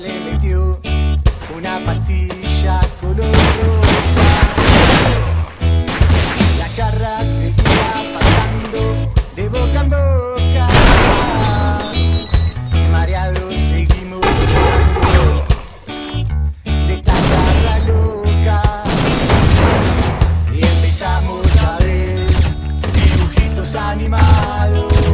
le metió una pastilla color rosa. La carra seguía pasando de boca en boca. Mareados seguimos jugando de esta jarra loca. Y empezamos a ver dibujitos animados.